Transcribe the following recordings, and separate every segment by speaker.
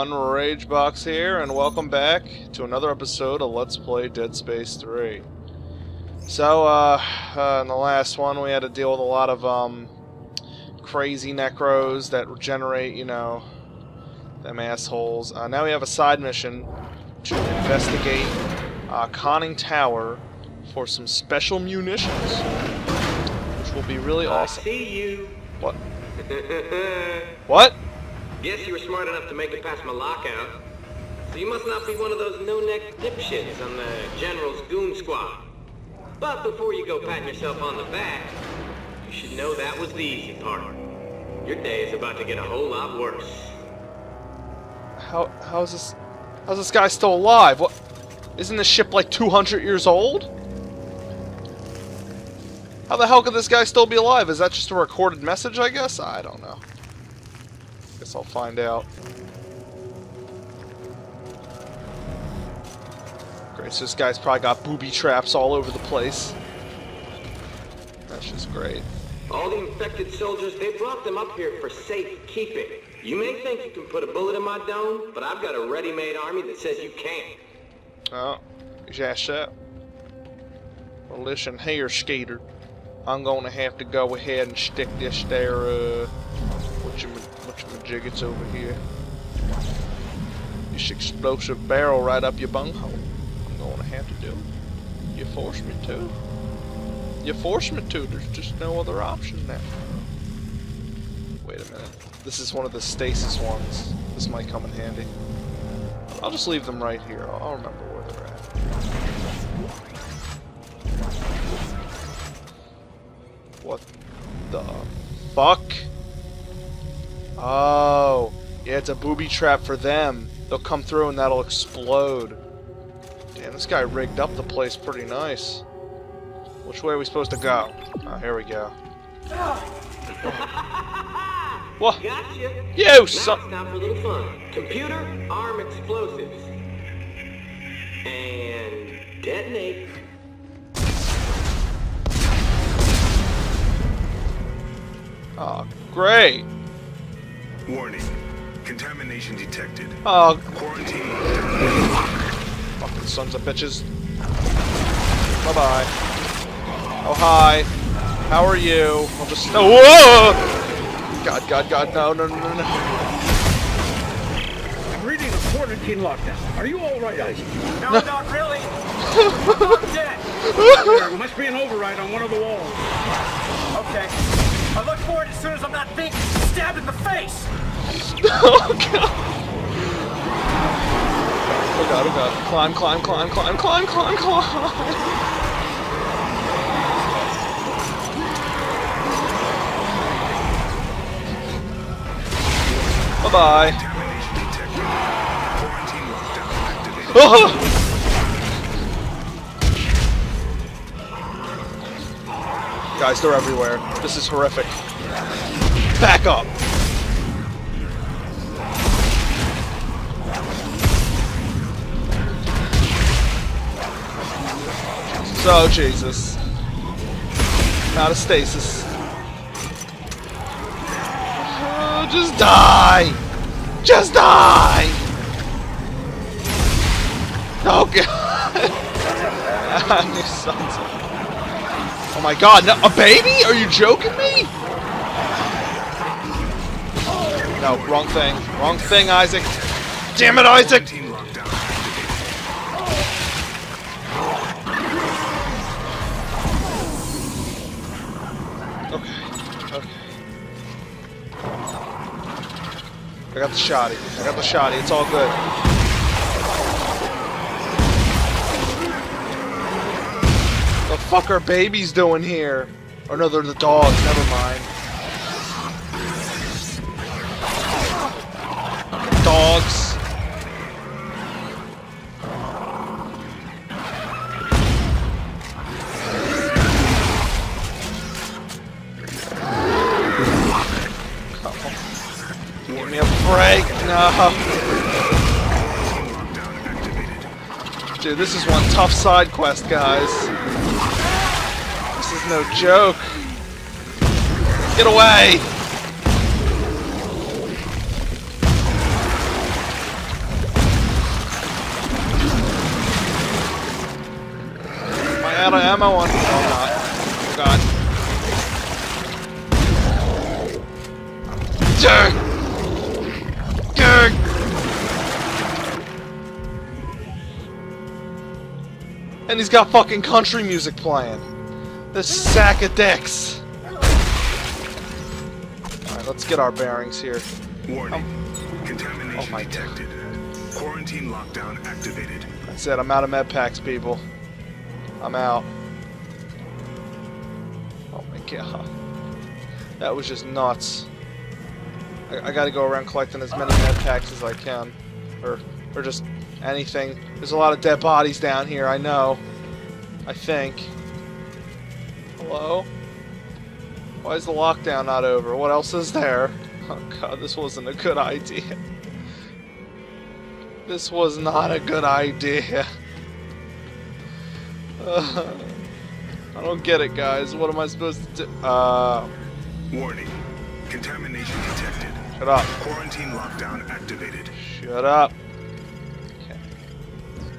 Speaker 1: everyone, Ragebox here, and welcome back to another episode of Let's Play Dead Space 3. So, uh, uh, in the last one we had to deal with a lot of, um, crazy necros that regenerate, you know, them assholes. Uh, now we have a side mission to investigate, uh, Conning Tower for some special munitions, which will be really
Speaker 2: I
Speaker 1: awesome.
Speaker 2: see you.
Speaker 1: What? What?
Speaker 2: Guess you were smart enough to make it past my lockout. So you must not be one of those no-neck dipshits on the General's goon squad. But before you go patting yourself on the back, you should know that was the easy part. Your day is about to get a whole lot worse.
Speaker 1: How how's this how's this guy still alive? What isn't this ship like 200 years old? How the hell could this guy still be alive? Is that just a recorded message, I guess? I don't know. Guess I'll find out. Great, so this guy's probably got booby traps all over the place. That's just great.
Speaker 2: All the infected soldiers, they brought them up here for safekeeping. You may think you can put a bullet in my dome, but I've got a ready-made army that says you can't.
Speaker 1: Oh, yes, sir. Well, listen here, Skeeter. I'm gonna have to go ahead and stick this there, uh, what you, what you jiggets over here. This explosive barrel right up your bunghole. I'm gonna have to do it. You force me to. You force me to. There's just no other option now. Wait a minute. This is one of the stasis ones. This might come in handy. I'll just leave them right here. I'll, I'll remember where they're at. What the fuck? Oh, yeah, it's a booby trap for them. They'll come through and that'll explode. Damn, this guy rigged up the place pretty nice. Which way are we supposed to go? Oh, here we go. What?
Speaker 2: Gotcha.
Speaker 1: You son.
Speaker 2: time for a little fun. Computer, arm explosives. And detonate.
Speaker 1: Oh, great.
Speaker 3: Warning. Contamination detected.
Speaker 1: Oh,
Speaker 3: Quarantine.
Speaker 1: Fucking sons of bitches. Bye bye. Oh hi. How are you? I'll just. Oh, whoa! God, God, God, no, no, no, no, no.
Speaker 4: I'm reading a quarantine lockdown. Are you all right, Isaac?
Speaker 5: No, not really. I'm dead.
Speaker 4: There must be an override on one of the walls.
Speaker 5: Okay. I look for it as soon as I'm not being stabbed in the face.
Speaker 1: Oh god. Oh god, oh god. Climb, climb, climb, climb, climb, climb, climb. Bye bye.
Speaker 3: Contamination detected. Quarantine lockdown activated.
Speaker 1: Oh! Guys, they're everywhere. This is horrific. Back up! So, Jesus. Out of stasis. Oh, just die! Just die! Oh god! you sons. Oh my god, no, a baby? Are you joking me? No, wrong thing. Wrong thing, Isaac. Damn it, Isaac! Okay, okay. I got the shotty. I got the shotty. It's all good. Fuck are babies doing here? Or no, they're the dogs. Never mind. Dogs. Give me a break. No. Dude, this is one tough side quest, guys no joke. Get away! Am I out of ammo on? No, I'm not. Oh, God. Jerk! Jerk! And he's got fucking country music playing. This sack of dicks. Alright, let's get our bearings here.
Speaker 3: Warning. Um, Contamination
Speaker 1: Oh my
Speaker 3: detected. Quarantine lockdown activated.
Speaker 1: That's it, I'm out of med packs, people. I'm out. Oh my god. That was just nuts. I, I gotta go around collecting as many med packs as I can. Or, or just anything. There's a lot of dead bodies down here, I know. I think. Hello? Why is the lockdown not over? What else is there? Oh god, this wasn't a good idea. This was not a good idea. Uh, I don't get it, guys. What am I supposed to do? Uh,
Speaker 3: Warning. Contamination detected.
Speaker 1: shut up.
Speaker 3: Quarantine lockdown activated.
Speaker 1: Shut up. Okay.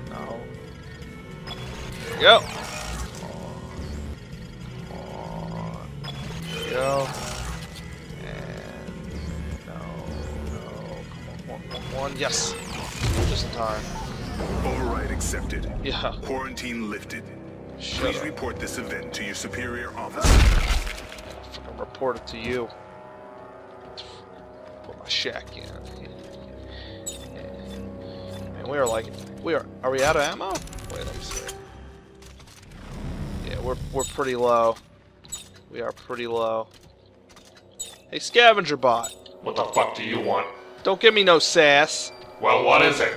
Speaker 1: No. There we go. We go. And no, no. Come on, one, one, one. Yes. Just in time.
Speaker 3: Override accepted.
Speaker 1: Yeah.
Speaker 3: Quarantine lifted.
Speaker 1: Shut
Speaker 3: Please
Speaker 1: up.
Speaker 3: report this event to your superior officer.
Speaker 1: Fucking report it to you. Put my shack in. And we are like, we are. Are we out of ammo? Wait, let me see. Yeah, we're we're pretty low. We are pretty low. Hey, scavenger bot,
Speaker 6: What the fuck do you want?
Speaker 1: don't give me no sass.
Speaker 6: Well, what is it?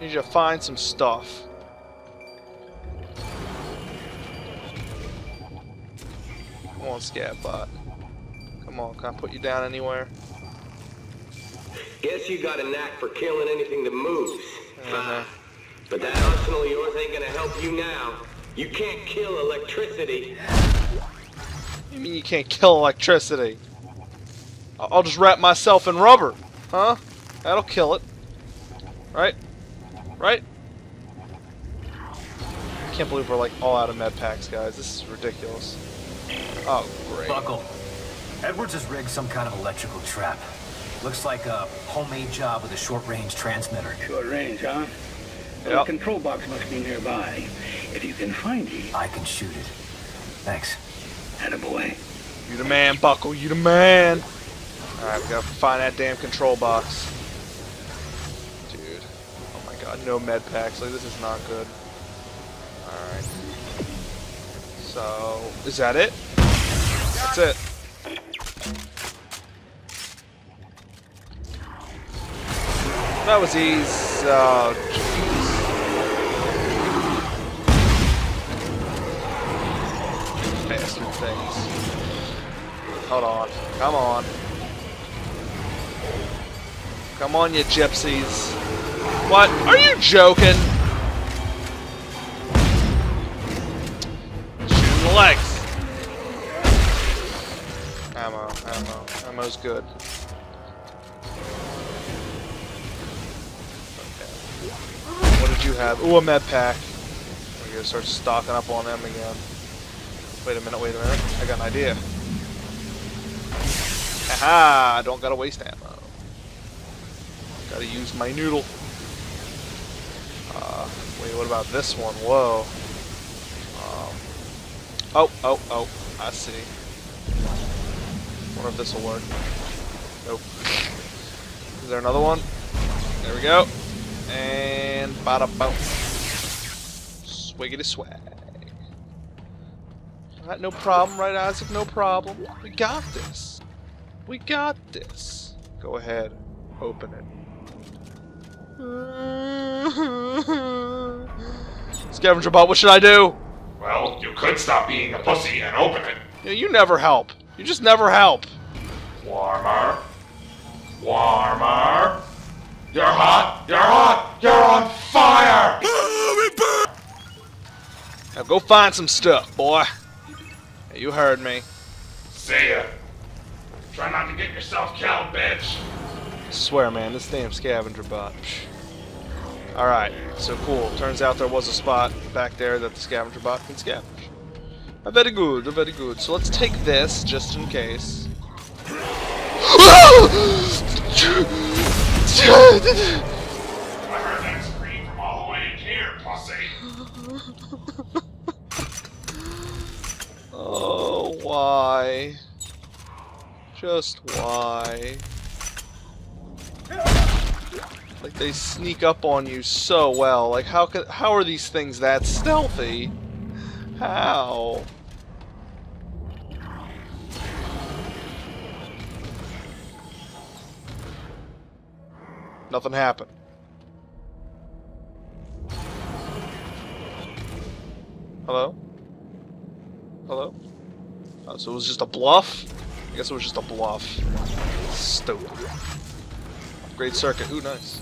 Speaker 1: Need you to find some stuff. Come on, scav bot. Come on, can I put you down anywhere?
Speaker 2: Guess you got a knack for killing anything that moves.
Speaker 1: Uh-huh.
Speaker 2: But that arsenal of yours ain't gonna help you now. You can't kill electricity.
Speaker 1: You mean you can't kill electricity? I- I'll just wrap myself in rubber, huh? That'll kill it. Right? Right? I can't believe we're like all out of med packs, guys. This is ridiculous. Oh, great.
Speaker 5: Buckell. Edwards has rigged some kind of electrical trap. Looks like a homemade job with a short-range transmitter.
Speaker 4: Short range, huh? Well,
Speaker 1: Yep.
Speaker 4: the control box must be nearby. If you can find it,
Speaker 5: I can shoot it. Thanks.
Speaker 4: Attaboy.
Speaker 1: You the man, Buckell. You the man. Alright, we gotta find that damn control box. Dude. Oh my god, no med packs. Like, this is not good. Alright. So, is that it? That's it. That was easy. Oh, things. Hold on. Come on. Come on, you gypsies. What? Are you joking? Shoot in the legs. Ammo, ammo. Ammo's good. Okay. What did you have? Ooh, a med pack. We're gonna start stocking up on them again. Wait a minute, wait a minute. I got an idea. Haha, I don't gotta waste ammo. Gotta use my noodle. Uh, wait, what about this one? Whoa. Um, oh, oh, oh, I see. Wonder if this will work. Nope. Is there another one? There we go. And bada boom. Swiggity swag. Alright, no problem, right, Isaac? No problem. We got this. We got this. Go ahead. Open it. Scavenger bot, what should I do?
Speaker 6: Well, you could stop being a pussy and open it.
Speaker 1: You, you never help. You just never help.
Speaker 6: Warmer. Warmer. You're hot. You're hot. You're on fire.
Speaker 1: Now go find some stuff, boy. Yeah, you heard me.
Speaker 6: See ya. Try not to get yourself killed, bitch.
Speaker 1: I swear, man, this damn scavenger bot. Alright, so cool. Turns out there was a spot back there that the scavenger bot can scavenge. Uh, very good, uh, very good. So let's take this, just in case. why? Just why? Like they sneak up on you so well. Like how could how are these things that stealthy? How? Nothing happened. Hello? Hello? Oh, so it was just a bluff? I guess it was just a bluff. Stupid. Upgrade circuit. Ooh, nice.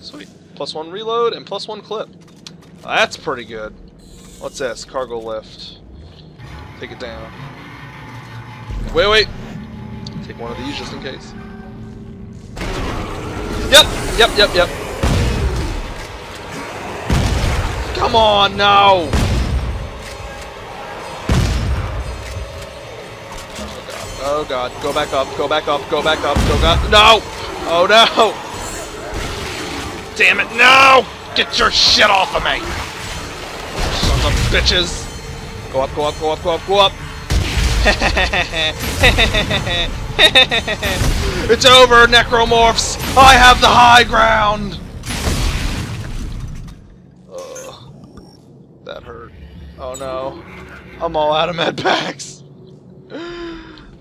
Speaker 1: Sweet. Plus one reload and plus one clip. That's pretty good. What's this? Cargo lift. Take it down. Wait, wait. Take one of these just in case. Yep, yep, yep, yep. Come on, no! Oh god, go back up, go back up, go back up, go back. No! Oh no! Damn it, no! Get your shit off of me! Sons of bitches! Go up, go up, go up, go up, go up! it's over, necromorphs! I have the high ground! Ugh. that hurt. Oh no. I'm all out of med packs.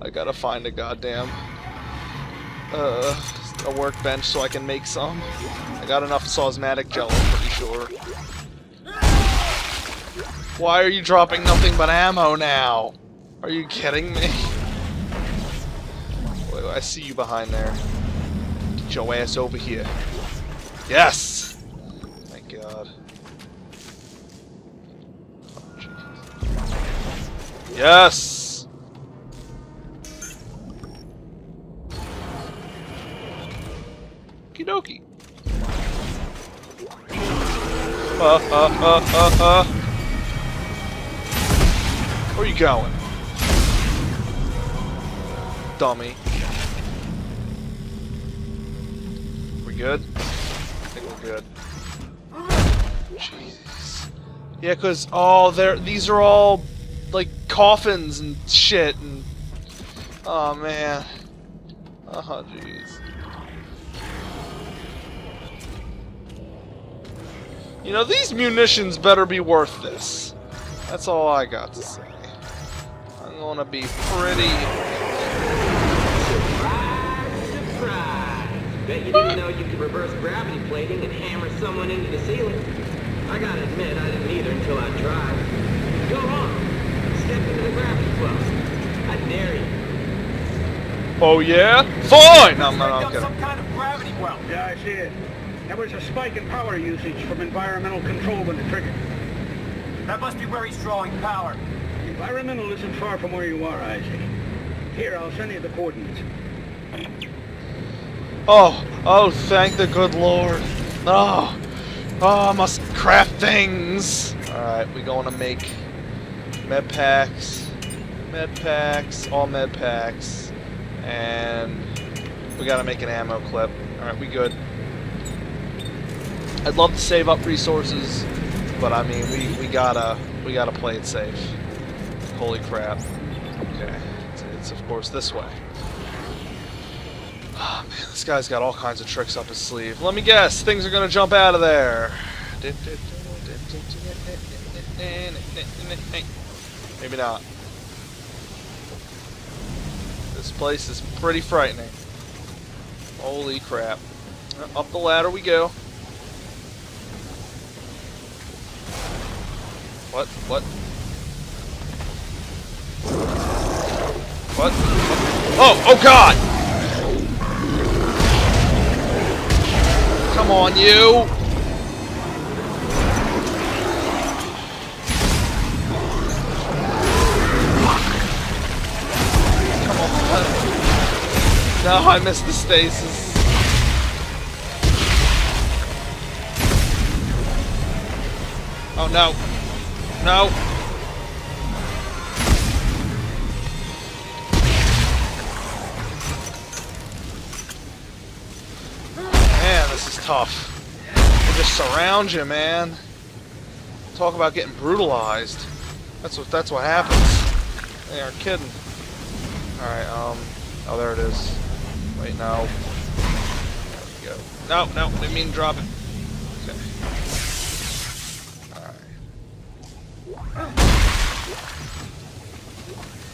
Speaker 1: I gotta find a goddamn uh, a workbench so I can make some. I got enough somatic gel, I'm pretty sure. Why are you dropping nothing but ammo now? Are you kidding me? Wait, I see you behind there. Get your ass over here. Yes! Thank God. Oh, yes! Okie dokie. Uh, uh, uh, uh, uh. Where are you going? Dummy. We good? I think we're good. Jesus. Yeah, cause oh, they're these are all like coffins and shit and oh man. Oh jeez. You know these munitions better be worth this. That's all I got to say. I'm gonna be pretty
Speaker 2: Surprise! Bet you didn't know you could reverse gravity plating and hammer someone into the ceiling. I gotta admit, I didn't either until I tried. Go on. Step into the gravity well. I dare you.
Speaker 1: Oh yeah? Fine! No, I'm not
Speaker 5: up
Speaker 1: kidding.
Speaker 5: some kind of gravity well.
Speaker 7: Yeah, I see it. There was a spike in power usage from environmental control when it triggered.
Speaker 5: That must be where he's drawing power.
Speaker 7: Environmental isn't far from where you are, Isaac. Here, I'll send you the coordinates.
Speaker 1: Oh, oh, thank the good lord. Oh, oh, I must craft things. Alright, we going to make med packs, med packs, all med packs, and we gotta make an ammo clip. Alright, we good. I'd love to save up resources, but I mean, we, we gotta, we gotta play it safe. Holy crap. Okay, it's, it's of course this way. Oh man, this guy's got all kinds of tricks up his sleeve. Let me guess, things are gonna jump out of there. Maybe not. This place is pretty frightening. Holy crap. Up the ladder we go. What? What? What? Oh! Oh God! Come on, you! Come on. No, I missed the stasis. Oh no. No. Man, this is tough. They just surround you, man. Talk about getting brutalized. That's what that's what happens. They aren't kidding. Alright, um oh there it is. Wait, no. There we go. No, no, didn't mean drop it.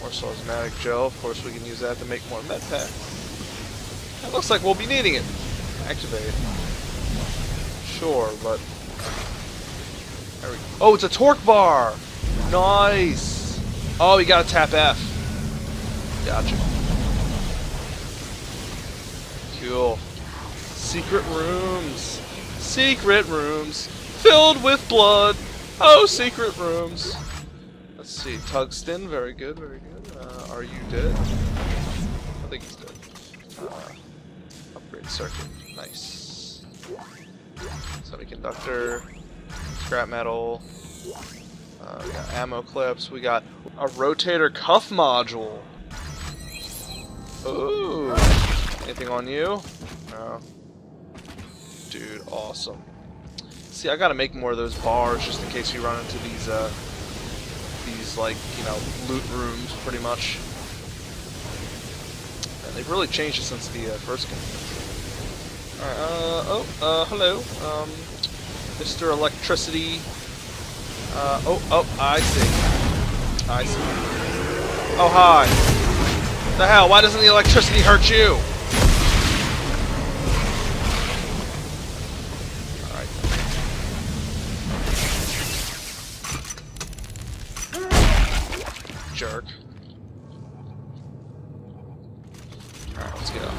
Speaker 1: More plasmatic gel. Of course we can use that to make more med packs. It looks like we'll be needing it. Activate. Sure, but there we Oh, it's a torque bar! Nice! Oh, you gotta tap F. Gotcha. Cool. Secret rooms. Secret rooms. Filled with blood. Oh, secret rooms. Let's see. Tungsten. Very good, very good. Uh, are you dead? I think he's dead. Uh, upgrade circuit. Nice. Semiconductor. Scrap metal. Uh, we got ammo clips. We got a rotator cuff module. Ooh. Anything on you? No. Dude, awesome. See, I gotta make more of those bars just in case we run into these, uh, like, you know, loot rooms, pretty much. And they've really changed it since the uh, first game. Alright, uh, oh, uh, hello. Um, Mr. Electricity. Uh, oh, oh, I see. I see. Oh, hi. The hell? Why doesn't the electricity hurt you? Jerk. Alright, let's go.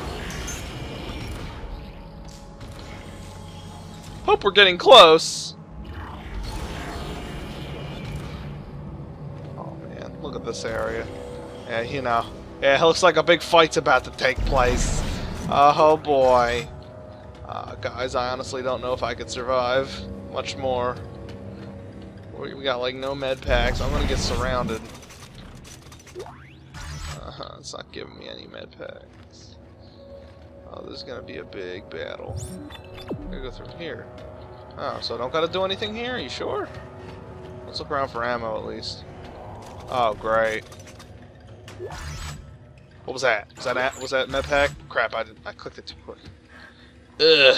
Speaker 1: Hope we're getting close. Oh man, look at this area. Yeah, you know. Yeah, it looks like a big fight's about to take place. Oh boy. Uh, guys, I honestly don't know if I could survive much more. We we got like no med packs. I'm gonna get surrounded. -huh, it's not giving me any med packs. Oh, this is gonna be a big battle. I'm gonna go through here. Oh, so I don't gotta do anything here? You sure? Let's look around for ammo at least. Oh, great. What was that? Was that was that med pack? Crap! I did, I clicked it too quick. Ugh.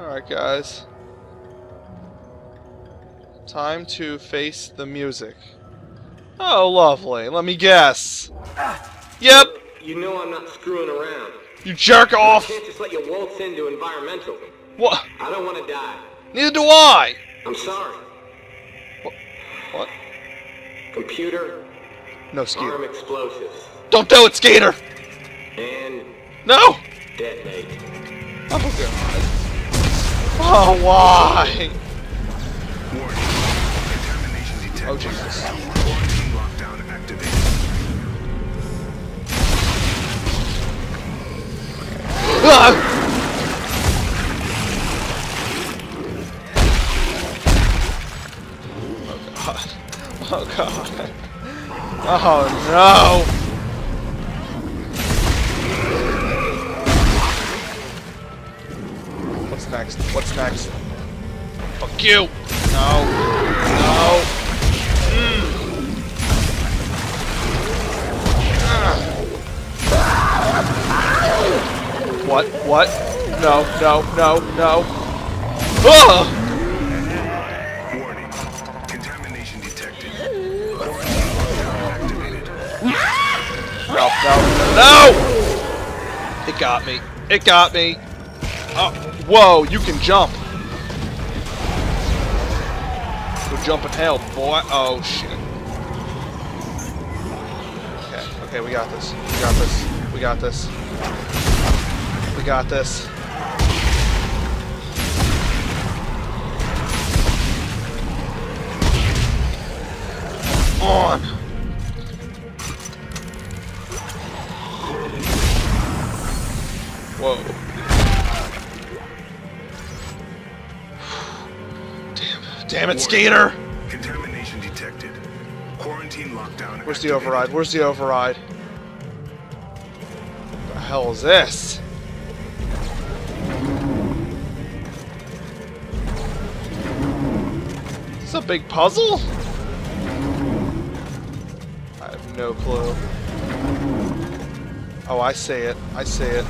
Speaker 1: All right, guys. Time to face the music. Oh, lovely. Let me guess. Yep.
Speaker 2: You know I'm not screwing around.
Speaker 1: You jerk off.
Speaker 2: I Can't just let you waltz into environmental.
Speaker 1: What?
Speaker 2: I don't want to die.
Speaker 1: Neither do I.
Speaker 2: I'm sorry.
Speaker 1: What? What?
Speaker 2: Computer,
Speaker 1: No,
Speaker 2: arm
Speaker 1: Skeeter.
Speaker 2: explosives,
Speaker 1: Don't do it, Skeeter.
Speaker 2: and
Speaker 1: No.
Speaker 2: detonate.
Speaker 1: Oh god. Oh, why?
Speaker 3: Warning. Contamination detected.
Speaker 1: Oh Jesus. Ah! Oh god. Oh no! What's next? What's next? Fuck you! No! No! What? What? No, no, no, no. Ugh! No, no, no! It got me. It got me. Oh, whoa, you can jump. Go jump in hell, boy. Oh, shit. Okay, okay, we got this. We got this. We got this. We got this. On! Whoa. Damn, Damn it, Skater!
Speaker 3: Contamination detected. Quarantine lockdown.
Speaker 1: Where's the override? Where's the override? the hell is this? Big puzzle? I have no clue. Oh, I see it. I see it.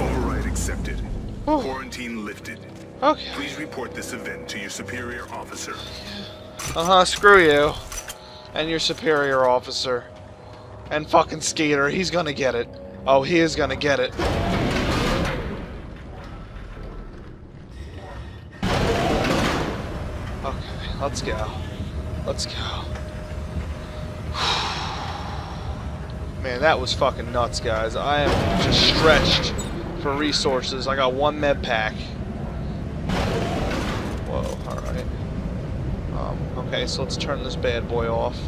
Speaker 3: Override accepted.
Speaker 1: Oh.
Speaker 3: Quarantine lifted.
Speaker 1: Okay.
Speaker 3: Please report this event to your superior officer.
Speaker 1: Uh-huh, screw you. And your superior officer. And fucking Skeeter, he's gonna get it. Oh, he is gonna get it. Let's go. Let's go. Man, that was fucking nuts, guys. I am just stretched for resources. I got one med pack. Whoa, alright. Um, okay, so let's turn this bad boy off.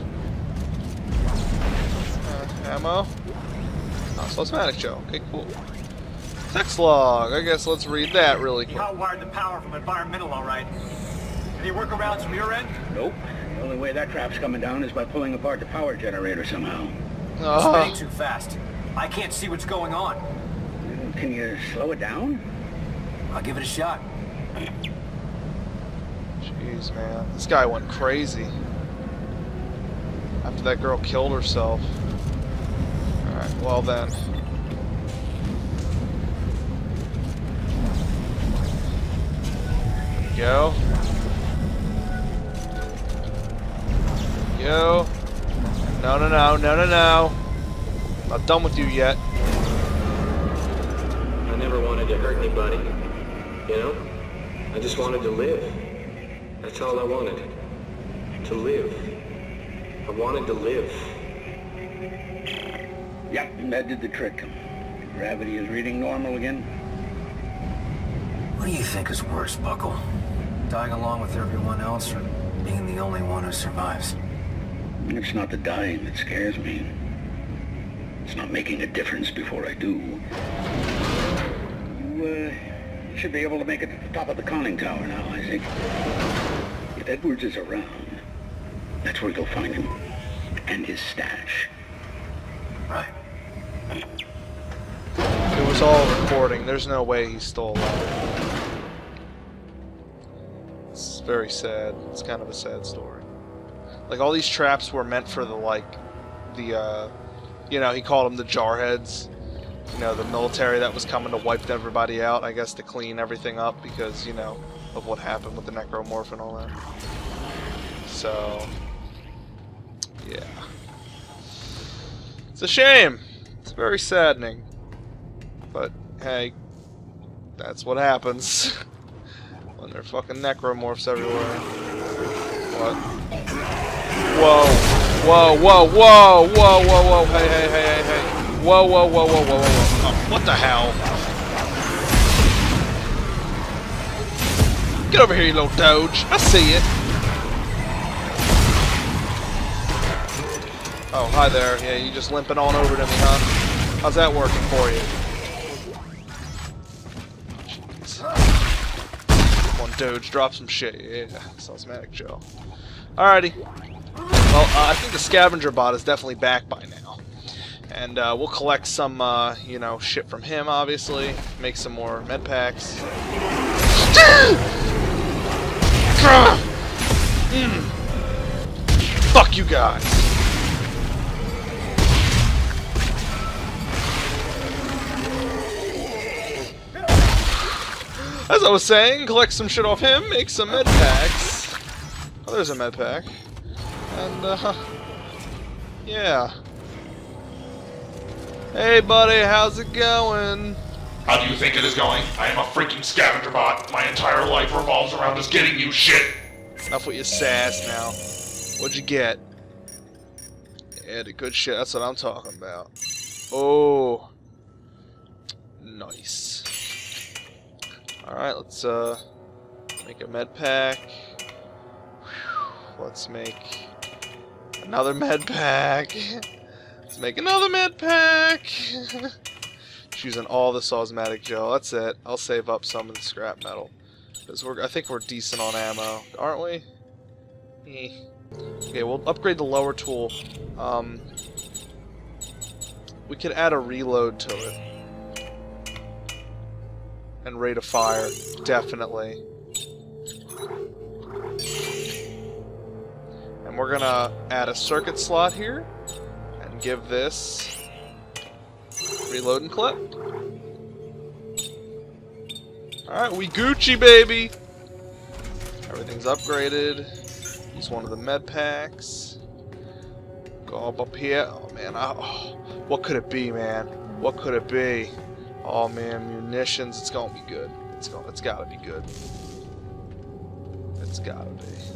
Speaker 1: Uh, ammo? Oh, so it's Manic Joe. Okay, cool. Text log. I guess let's read that really quick.
Speaker 5: hotwired the power from environmental, all right. Any workarounds from your end?
Speaker 7: Nope. The only way that trap's coming down is by pulling apart the power generator somehow.
Speaker 5: It's
Speaker 1: Uh,
Speaker 5: spinning too fast. I can't see what's going on.
Speaker 7: Can you slow it down?
Speaker 5: I'll give it a shot.
Speaker 1: Jeez, man. This guy went crazy. After that girl killed herself. Alright, well then. Go. Go. No, no, no, no, no, no. Not done with you yet.
Speaker 2: I never wanted to hurt anybody. You know? I just wanted to live. That's all I wanted. To live. I wanted to live.
Speaker 7: Yep, that did the trick. Gravity is reading normal again.
Speaker 5: What do you think is worse, Buckell? Dying along with everyone else or being the only one who survives?
Speaker 7: It's not the dying that scares me. It's not making a difference before I do. You, uh, should be able to make it to the top of the conning tower now, I think. If Edwards is around, that's where you'll find him. And his stash.
Speaker 5: Right.
Speaker 1: It was all recording. There's no way he's still alive. It's very sad. It's kind of a sad story. Like all these traps were meant for the like the uh you know, he called them the jarheads. You know, the military that was coming to wipe everybody out, I guess to clean everything up because, you know, of what happened with the necromorph and all that. So yeah. It's a shame. It's very saddening. But hey, that's what happens when there are fucking necromorphs everywhere. What? Whoa! Whoa! Whoa! Whoa! Whoa! Whoa! Whoa! Hey! Hey! Hey! Hey! Hey! Whoa! Whoa! Whoa! Whoa! Whoa! Whoa! whoa. Oh, what the hell? Get over here, you little doge! I see it. Oh, hi there. Yeah, you just limping on over to me, huh? How's that working for you? One Doge, drop some shit. Yeah, sounds Manic Joe. Alrighty. Well, uh, I think the scavenger bot is definitely back by now. And uh, we'll collect some, uh, you know, shit from him, obviously. Make some more med packs. Mm. Fuck you guys. As I was saying, collect some shit off him, make some med packs. Oh, there's a med pack. And, uh, yeah. Hey, buddy, how's it going?
Speaker 6: How do you think it is going? I am a freaking scavenger bot. My entire life revolves around just getting you shit.
Speaker 1: Enough with your sass now. What'd you get? Yeah, the good shit. That's what I'm talking about. Oh. Nice. Alright, let's, uh, make a med pack. Whew, Let's make another med pack. Let's make another med pack. using all this osmotic gel. That's it. I'll save up some of the scrap metal. Because we're, I think we're decent on ammo, aren't we? Eh. Okay, we'll upgrade the lower tool. Um, we could add a reload to it. And rate of fire, definitely. Gonna add a circuit slot here and give this reload and clip. Alright, we Gucci baby! Everything's upgraded. Use one of the med packs. Go up up here. Oh man, I, oh, what could it be, man? What could it be? Oh man, munitions. It's gonna be good. It's gonna, It's gotta be good. It's gotta be.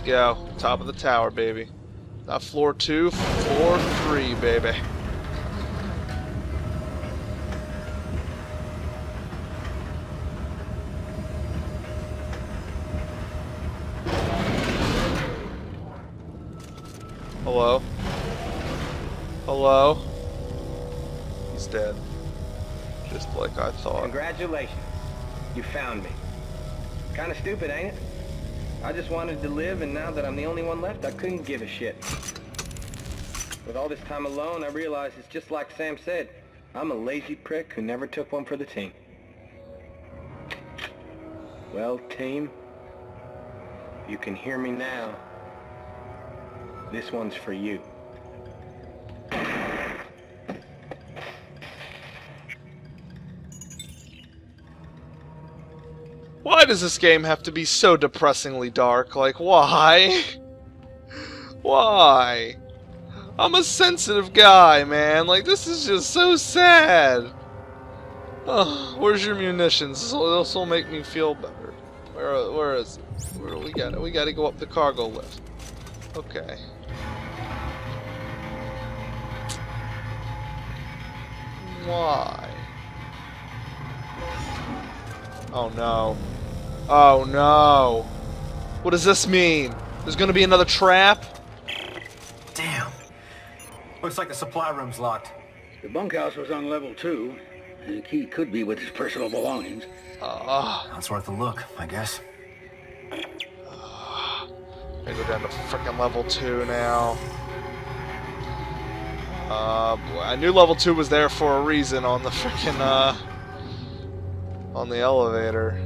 Speaker 1: Let's go. Top of the tower, baby. Not floor two, floor three, baby. Hello? Hello? He's dead. Just like I thought.
Speaker 2: Congratulations. You found me. Kinda stupid, ain't it? I just wanted to live, and now that I'm the only one left, I couldn't give a shit. With all this time alone, I realize it's just like Sam said. I'm a lazy prick who never took one for the team. Well, team, you can hear me now. This one's for you.
Speaker 1: Why does this game have to be so depressingly dark? Like, why? why? I'm a sensitive guy, man. Like, this is just so sad. Where's your munitions? This will, this will make me feel better. Where, where is it? Where we got it? We got to go up the cargo lift. Okay. Why? Oh no. Oh no. What does this mean? There's gonna be another trap?
Speaker 5: Damn. Looks like the supply room's locked.
Speaker 7: The bunkhouse was on level two. and The key could be with his personal belongings.
Speaker 1: Ah,
Speaker 5: That's worth a look, I guess.
Speaker 1: I go down to freaking level two now. Uh, boy, I knew level two was there for a reason on the freaking uh, on the elevator.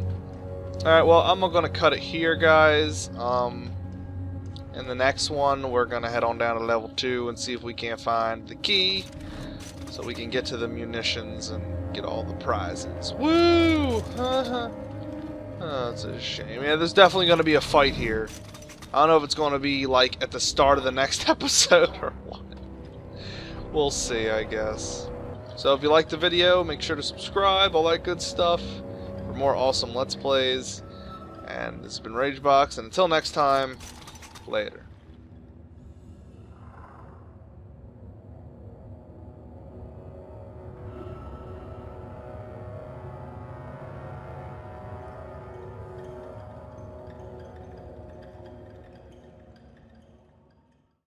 Speaker 1: All right, well, I'm gonna cut it here, guys. Um, in the next one, we're gonna head on down to level two and see if we can't find the key, so we can get to the munitions and get all the prizes. Woo! oh, that's a shame. Yeah, there's definitely gonna be a fight here. I don't know if it's going to be like at the start of the next episode or what. We'll see, I guess. So if you liked the video, make sure to subscribe, all that good stuff, for more awesome Let's Plays. And this has been Ragebox, and until next time, later.